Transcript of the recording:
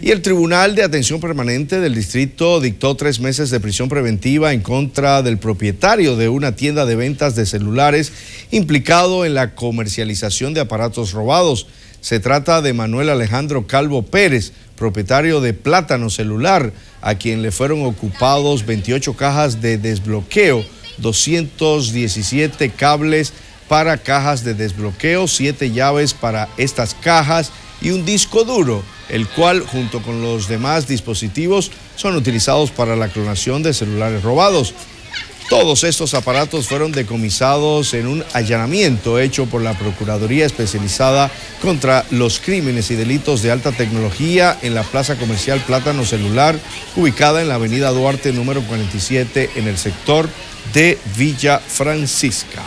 Y el Tribunal de Atención Permanente del Distrito dictó tres meses de prisión preventiva en contra del propietario de una tienda de ventas de celulares implicado en la comercialización de aparatos robados. Se trata de Manuel Alejandro Calvo Pérez, propietario de Plátano Celular, a quien le fueron ocupados 28 cajas de desbloqueo, 217 cables para cajas de desbloqueo, 7 llaves para estas cajas y un disco duro, el cual junto con los demás dispositivos son utilizados para la clonación de celulares robados. Todos estos aparatos fueron decomisados en un allanamiento hecho por la Procuraduría Especializada contra los Crímenes y Delitos de Alta Tecnología en la Plaza Comercial Plátano Celular, ubicada en la Avenida Duarte número 47 en el sector de Villa Francisca.